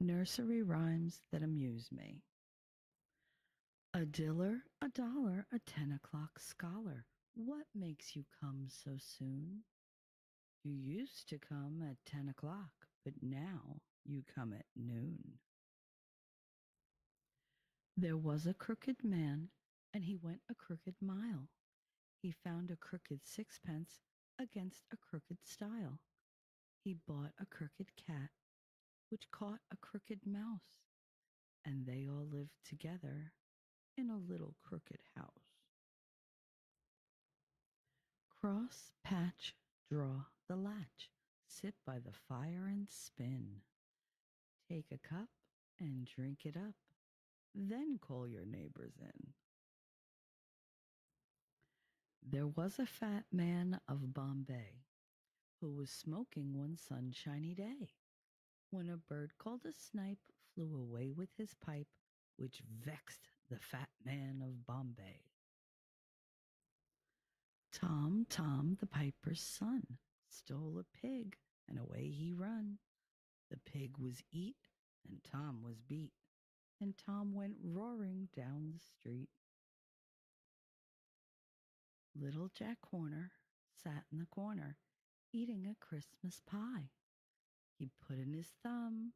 Nursery rhymes that amuse me. A diller, a dollar, a ten o'clock scholar. What makes you come so soon? You used to come at ten o'clock, but now you come at noon. There was a crooked man, and he went a crooked mile. He found a crooked sixpence against a crooked stile. He bought a crooked cat, which caught a crooked mouse, and they all lived together in a little crooked house. Cross, patch, draw the latch, sit by the fire and spin. Take a cup and drink it up, then call your neighbors in. There was a fat man of Bombay who was smoking one sunshiny day when a bird called a snipe flew away with his pipe, which vexed the fat man of Bombay. Tom, Tom, the piper's son, stole a pig, and away he run. The pig was eat, and Tom was beat, and Tom went roaring down the street. Little Jack Horner sat in the corner, eating a Christmas pie. He put in his thumb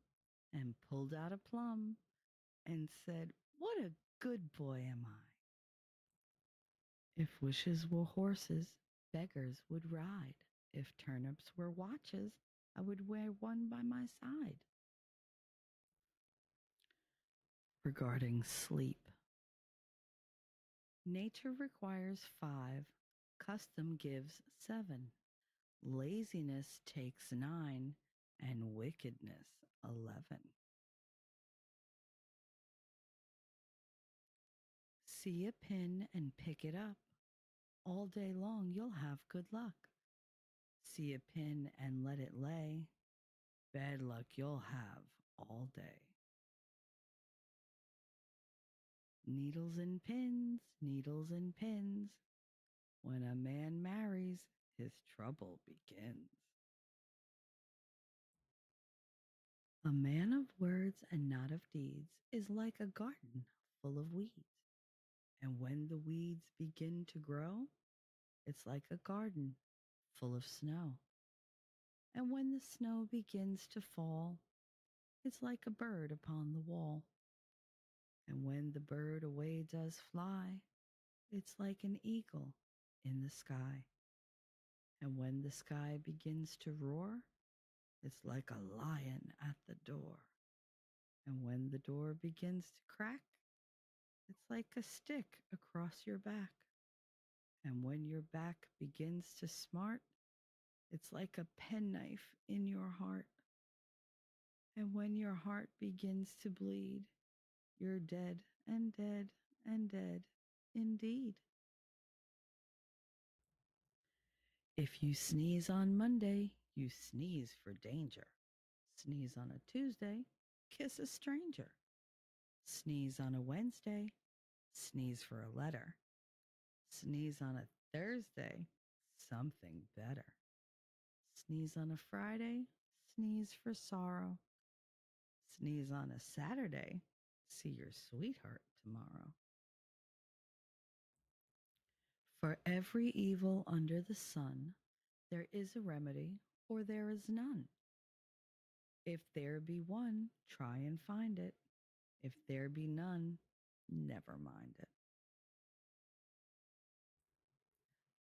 and pulled out a plum and said, What a good boy am I! If wishes were horses, beggars would ride. If turnips were watches, I would wear one by my side. Regarding sleep, nature requires five, custom gives seven, laziness takes nine, and wickedness eleven. See a pin and pick it up. All day long you'll have good luck. See a pin and let it lay. Bad luck you'll have all day. Needles and pins, needles and pins. When a man marries, his trouble begins. A man of words and not of deeds is like a garden full of weeds. And when the weeds begin to grow, it's like a garden full of snow. And when the snow begins to fall, it's like a bird upon the wall. And when the bird away does fly, it's like an eagle in the sky. And when the sky begins to roar, it's like a lion at the door. And when the door begins to crack, it's like a stick across your back. And when your back begins to smart, it's like a penknife in your heart. And when your heart begins to bleed, you're dead and dead and dead indeed. If you sneeze on Monday, you sneeze for danger. Sneeze on a Tuesday, kiss a stranger. Sneeze on a Wednesday, sneeze for a letter. Sneeze on a Thursday, something better. Sneeze on a Friday, sneeze for sorrow. Sneeze on a Saturday, see your sweetheart tomorrow. For every evil under the sun, there is a remedy or there is none. If there be one, try and find it. If there be none, never mind it.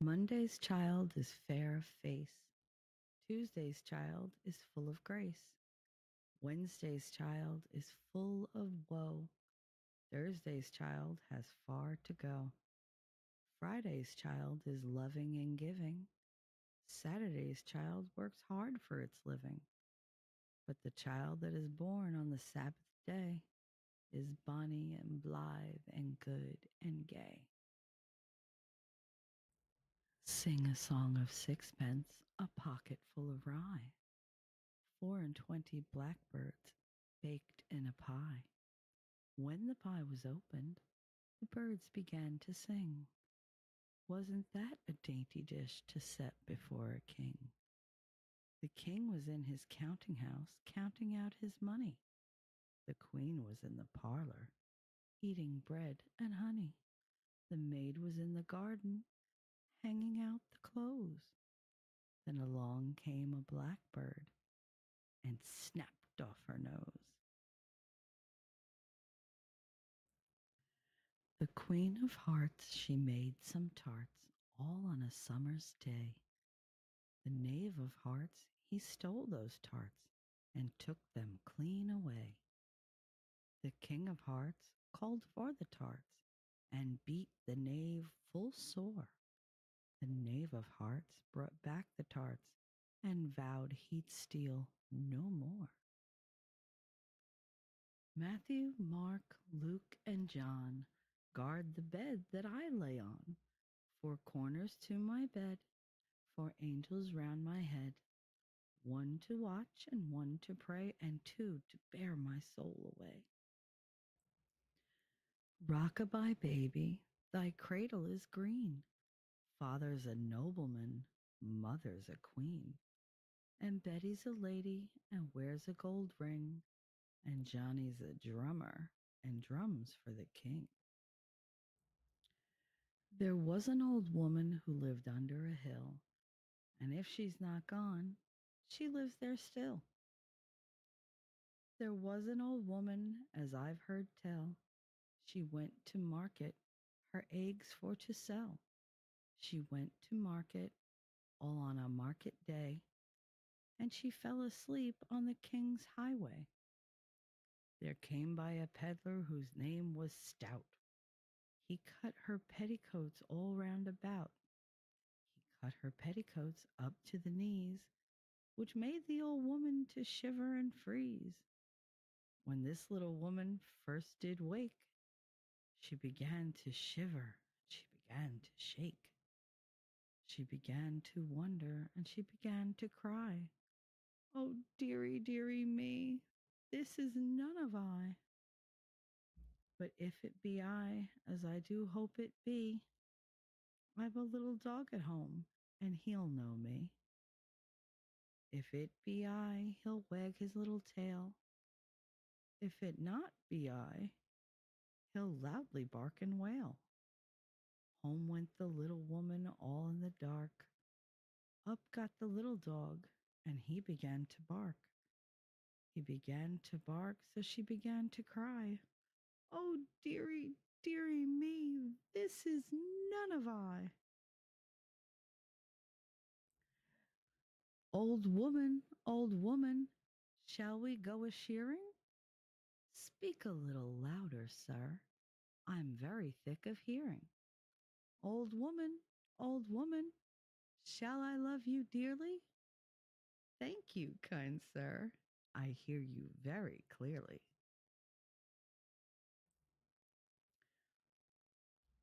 Monday's child is fair of face. Tuesday's child is full of grace. Wednesday's child is full of woe. Thursday's child has far to go. Friday's child is loving and giving. Saturday's child works hard for its living. But the child that is born on the Sabbath day is bonny and blithe and good and gay. Sing a song of sixpence, a pocket full of rye, four and twenty blackbirds baked in a pie. When the pie was opened, the birds began to sing. Wasn't that a dainty dish to set before a king? The king was in his counting house counting out his money The queen was in the parlor, eating bread and honey. The maid was in the garden, hanging out the clothes. Then along came a blackbird and snapped off her nose. The Queen of Hearts, she made some tarts, all on a summer's day. The Knave of Hearts, he stole those tarts and took them clean away. The King of Hearts called for the tarts and beat the knave full sore. The Knave of Hearts brought back the tarts and vowed he'd steal no more. Matthew, Mark, Luke, and John guard the bed that I lay on. Four corners to my bed, four angels round my head, one to watch and one to pray, and two to bear my soul away. Rockabye baby, thy cradle is green. Father's a nobleman, mother's a queen. And Betty's a lady and wears a gold ring. And Johnny's a drummer and drums for the king. There was an old woman who lived under a hill, and if she's not gone, she lives there still. There was an old woman, as I've heard tell, she went to market her eggs for to sell. She went to market all on a market day, and she fell asleep on the king's highway. There came by a peddler whose name was Stout. He cut her petticoats all round about. He cut her petticoats up to the knees, which made the old woman to shiver and freeze. When this little woman first did wake, she began to shiver, she began to shake. She began to wonder and she began to cry. Oh, dearie, dearie me, this is none of I. But if it be I, as I do hope it be, I've a little dog at home, and he'll know me. If it be I, he'll wag his little tail. If it not be I, he'll loudly bark and wail. Home went the little woman all in the dark. Up got the little dog, and he began to bark. He began to bark, so she began to cry. Oh, dearie, dearie me, this is none of I. Old woman, old woman, shall we go a shearing? Speak a little louder, sir. I'm very thick of hearing. Old woman, old woman, shall I love you dearly? Thank you, kind sir. I hear you very clearly.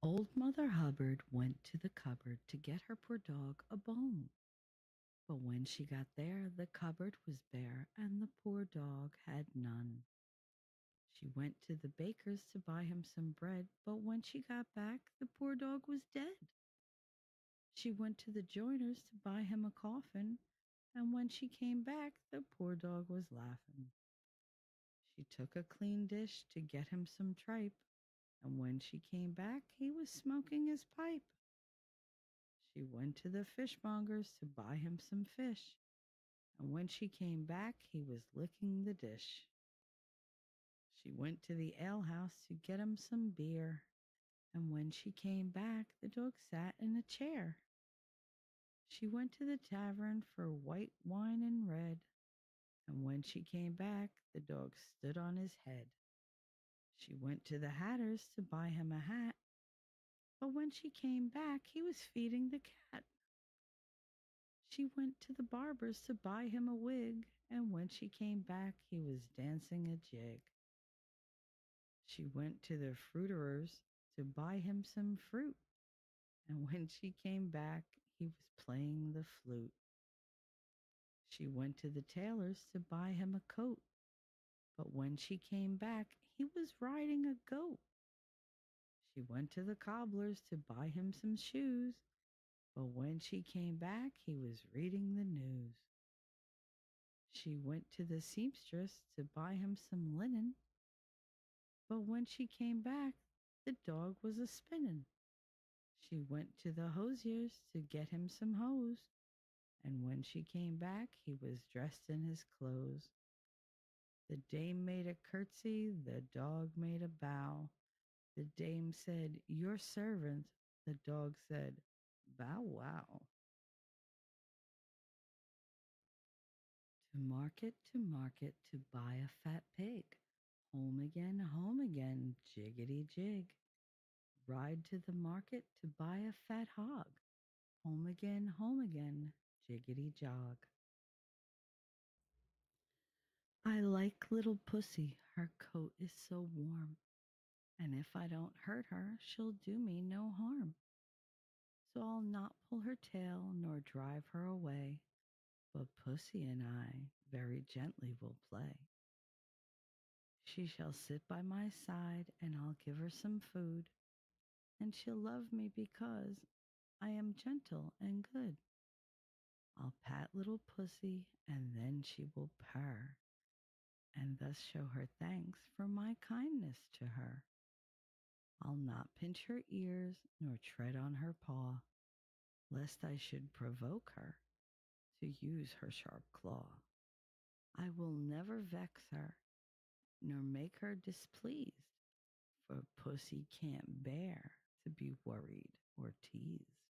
Old Mother Hubbard went to the cupboard to get her poor dog a bone. But when she got there, the cupboard was bare and the poor dog had none. She went to the baker's to buy him some bread, but when she got back, the poor dog was dead. She went to the joiner's to buy him a coffin, and when she came back, the poor dog was laughing. She took a clean dish to get him some tripe, and when she came back, he was smoking his pipe. She went to the fishmonger's to buy him some fish, and when she came back, he was licking the dish. She went to the alehouse to get him some beer, and when she came back, the dog sat in a chair. She went to the tavern for white wine and red, and when she came back, the dog stood on his head. She went to the hatter's to buy him a hat, but when she came back, he was feeding the cat. She went to the barber's to buy him a wig, and when she came back, he was dancing a jig. She went to the fruiterer's to buy him some fruit, and when she came back, he was playing the flute. She went to the tailor's to buy him a coat, but when she came back, he was riding a goat. She went to the cobbler's to buy him some shoes, but when she came back, he was reading the news. She went to the seamstress to buy him some linen, But when she came back, the dog was a spinning. She went to the hosier's to get him some hose, and when she came back, he was dressed in his clothes. The dame made a curtsy, the dog made a bow. The dame said, Your servant. The dog said, Bow wow. To market, to market, to buy a fat pig. Home again, home again, jiggity jig. Ride to the market to buy a fat hog. Home again, home again, jiggity jog. I like little pussy, her coat is so warm. And if I don't hurt her, she'll do me no harm. So I'll not pull her tail nor drive her away, but pussy and I very gently will play. She shall sit by my side, and I'll give her some food, and she'll love me because I am gentle and good. I'll pat little pussy, and then she will purr, and thus show her thanks for my kindness to her. I'll not pinch her ears nor tread on her paw, lest I should provoke her to use her sharp claw. I will never vex her, nor make her displeased, for pussy can't bear to be worried or teased.